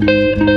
Música